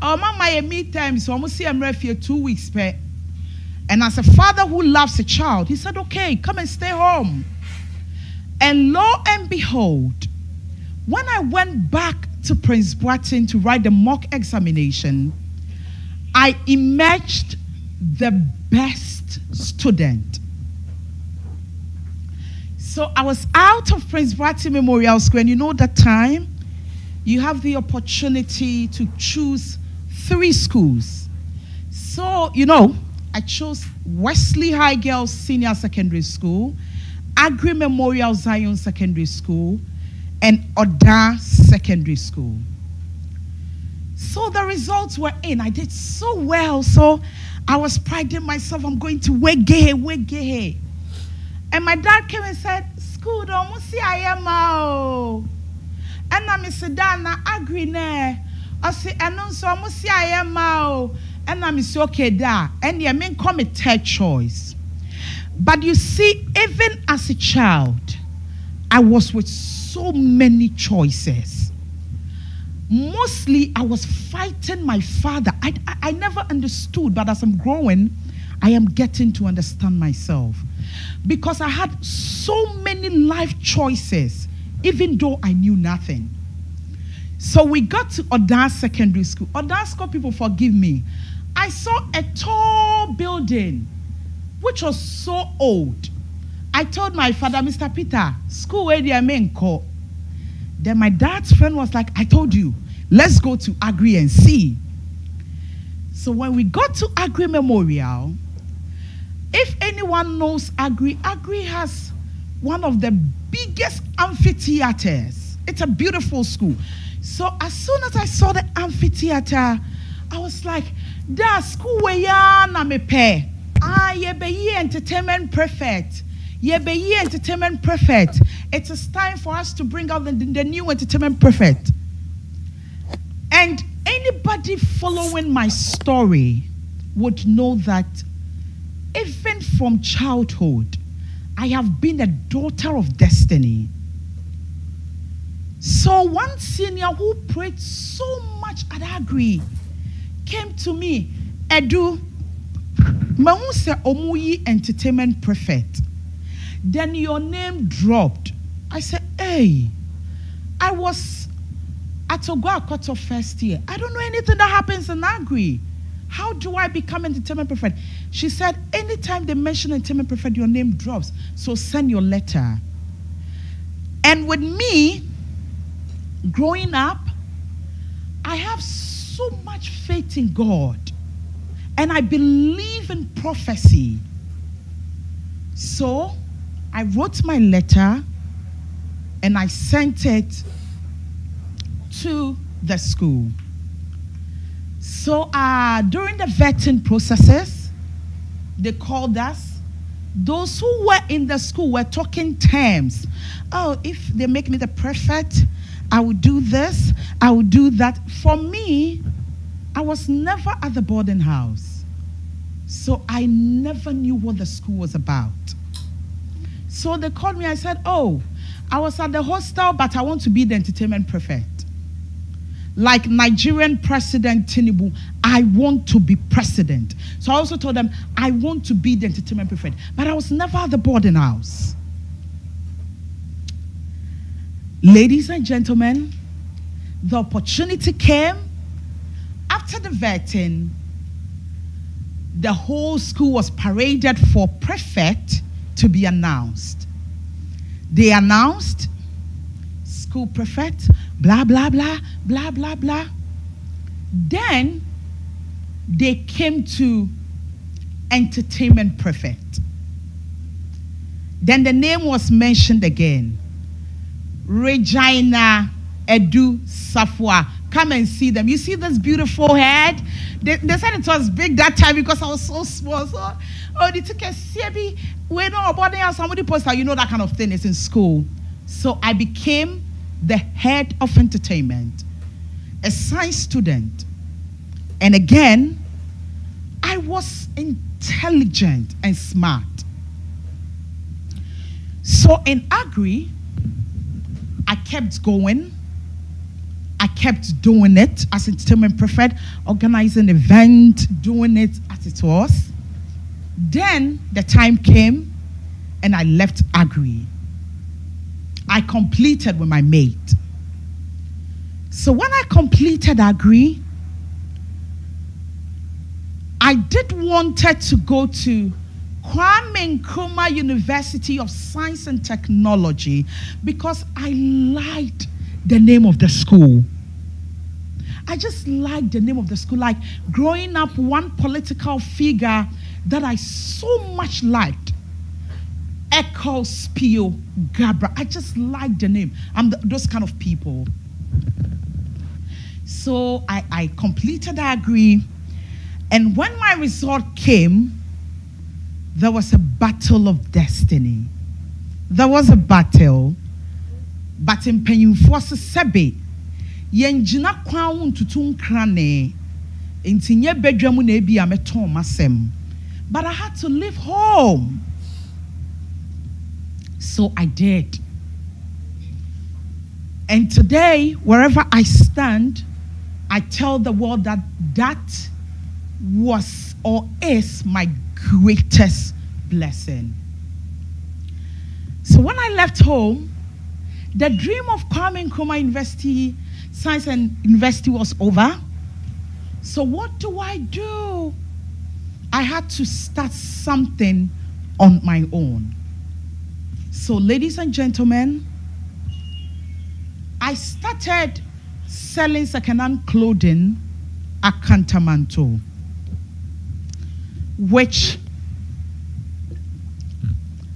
meet time so ɔmo si ɛmrɛ fie two weeks pɛ and as a father who loves a child he said okay come and stay home. And lo and behold when i went back to prince Boateng to write the mock examination i emerged the best student. So i was out of prince Boateng memorial square and you know that time? You have the opportunity to choose three schools. So, you know, I chose Wesley High Girls Senior Secondary School, Aggrey Memorial Zion Secondary School, and Oda Secondary School. So the results were in. I did so well. So I was priding myself. I'm going to Wege, Wege. And my dad came and said, School, don't see I am. Oh ɛna mesi da na agri nɛ ɔsi ɛno nso ɔmo si ayɛ ma o. Ɛna mesi okay da. Ɛnneɛ mi nkɔ mi third choice. But you see even as a child i was with so many choices. Mostly i was fighting my father. I, I i never understood but as i'm growing i am getting to understand myself. Because i had so many life choices even though I knew nothing. So we got to Odan Secondary School. Odan School, people forgive me. I saw a tall building, which was so old. I told my father, Mr. Peter, school where they main call. Then my dad's friend was like, I told you, let's go to Aggrey and see. So when we got to Aggrey Memorial, if anyone knows Aggrey, Aggrey has one of the biggest amphitheaters. It's a beautiful school. So as soon as I saw the amphitheater, I was like, that school ya na me pay. Ah, ye entertainment prefect. Ye be entertainment prefect. It is time for us to bring out the, the new entertainment prefect. And anybody following my story would know that even from childhood, I have been a daughter of destiny. So one senior who prayed so much at Aggrey came to me, Adu, Mahu se Omuyi entertainment prefect. Then your name dropped. I said, hey, I was at Oguakoto first year. I don't know anything that happens in Aggrey. How do I become entertainment prefect? She said, anytime they mention entertainment prefect, your name drops. So send your letter. And with me, growing up, I have so much faith in God. And I believe in prophecy. So I wrote my letter and I sent it to the school. So uh, during the vetting processes, they called us. Those who were in the school were talking terms. Oh, if they make me the prefect, I will do this, I will do that. For me, I was never at the boarding house. So I never knew what the school was about. So they called me, I said, Oh, I was at the hostel, but I want to be the entertainment prefect like Nigerian President Tinubu, I want to be president. So I also told them, I want to be the entertainment prefect. But I was never at the boarding house. Ladies and gentlemen, the opportunity came after the vetting. The whole school was paraded for prefect to be announced. They announced school prefect, blah, blah, blah, blah, blah, blah. Then they came to entertainment prefect. Then the name was mentioned again Regina Adu Safowaah. Come and see them. You see this beautiful head? They, they said it was big that time because I was so small. So, oh, they took a CB. We know about it. Somebody posted, you know, that kind of thing is in school. So I became the head of entertainment, a science student. And again, I was intelligent and smart. So in Aggrey, kept going. I kept doing it as entertainment prefect, organizing event, doing it as it was. Then the time came and I left Aggrey. I completed with my mate. So when I completed Aggrey, I did wanted to go to Kwame Nkrumah University of Science and Technology because I liked the name of the school. I just liked the name of the school. Like growing up, one political figure that I so much liked, Echo Spio Gabra. I just liked the name. I'm the, those kind of people. So I, I completed the degree. And when my result came, there was a battle of destiny. There was a battle. But in so sɛbe yɛngyina kwan wo ntutu nkra ne nti nyɛ badwa a but I had to leave home so I did and today wherever I stand I tell the world that that was or is my greatest blessing. So when I left home, the dream of Kwame Nkrumah University, Science and University was over. So what do I do? I had to start something on my own. So, ladies and gentlemen, I started selling second-hand clothing at Kantamanto which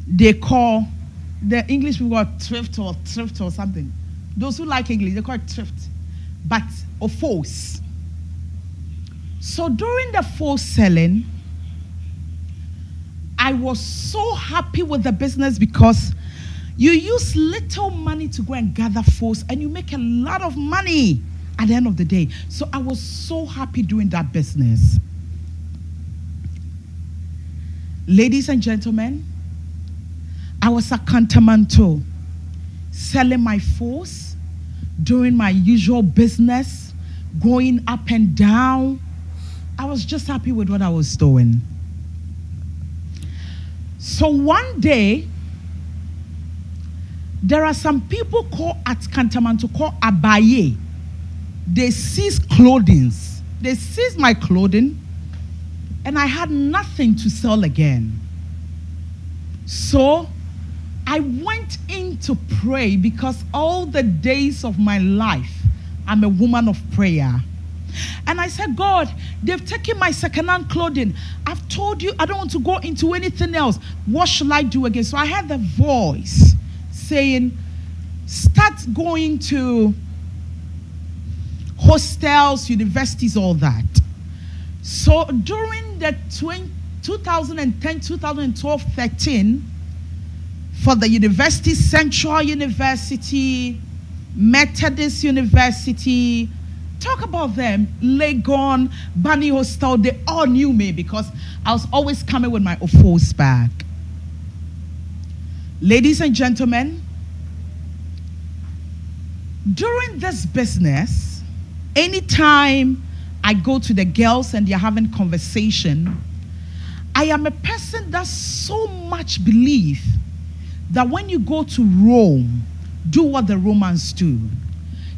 they call the English people call thrift or thrift or something. Those who like English, they call it thrift, but of force. So during the force selling, I was so happy with the business because you use little money to go and gather force and you make a lot of money at the end of the day. So I was so happy doing that business. Ladies and gentlemen, I was at Kantamanto selling my force, doing my usual business, going up and down. I was just happy with what I was doing. So one day, there are some people called at Kantamanto called Abaye. They seize clothing. They seize my clothing and I had nothing to sell again. So I went in to pray because all the days of my life, I'm a woman of prayer. And I said, God, they've taken my second-hand clothing. I've told you I don't want to go into anything else. What shall I do again? So I had the voice saying, start going to hostels, universities, all that. So during the 2010, 2012, 13, for the university, Central University, Methodist University, talk about them, Legon, Bunny Hostel, they all knew me because I was always coming with my Ofos bag. Ladies and gentlemen, during this business, anytime I go to the girls and they're having conversation. I am a person that so much believe that when you go to Rome, do what the Romans do.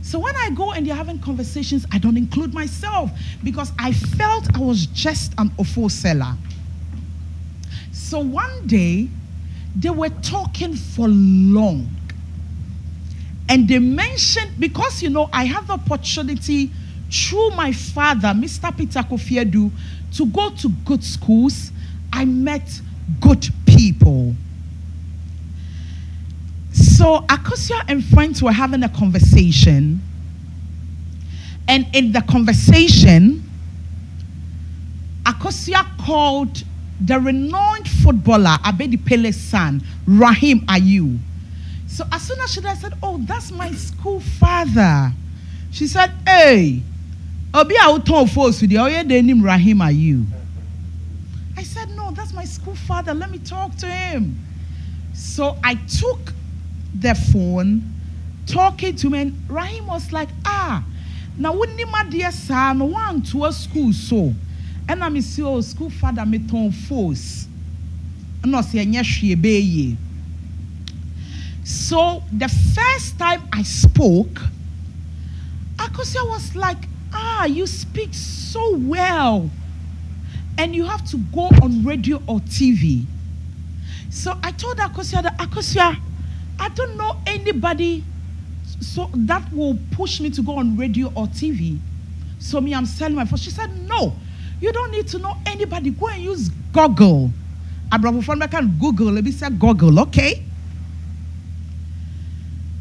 So when I go and they're having conversations, I don't include myself because I felt I was just an ofo seller. So one day, they were talking for long. And they mentioned, because you know, I have the opportunity through my father, Mr. Peter Kofi Adu, to go to good schools, I met good people. So Akosia and friends were having a conversation. And in the conversation, Akosia called the renowned footballer, Abedi Pele's son, Rahim Ayew. So as soon as she said, Oh, that's my school father. She said, Hey, Obi a wotɔn force deɛ ɔyɛ de anim Rahim Ayew. I said, no, that's my school father. Let me talk to him. So I took the phone, talking to him, and Rahim was like, ah, na wonim adeɛ saa no woantoa school so ɛna mesi o school father metɔn fos ɛna ɔsɛ ɛnyɛ hwee bɛyie so the first time i spoke akosia was like ah you speak so well. And you have to go on radio or tv so i told akosia that akosia i don't know anybody so that will push me to go on radio or tv so me i'm selling my phone. She said no you don't need to know anybody. Go and use google. Abrabofo no can google. Ebi say google okay?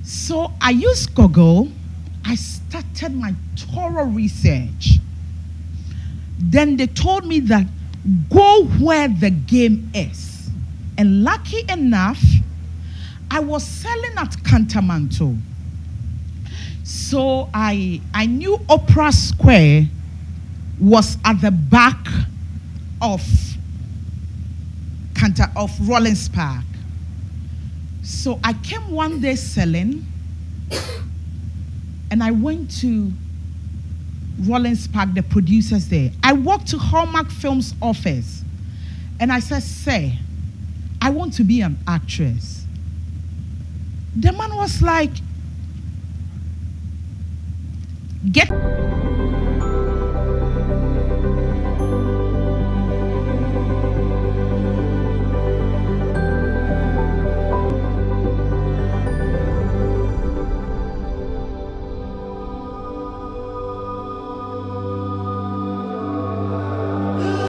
So i use google i started my thorough research. Then they told me that go where the game is. And lucky enough i was selling at cantamanto so i i knew opera square was at the back of Canta of Rawlings Park. So I came one day selling, and I went to Rawlings Park, the producers there. I walked to Hallmark Films office, and I said, Sir, I want to be an actress." The man was like, "Get."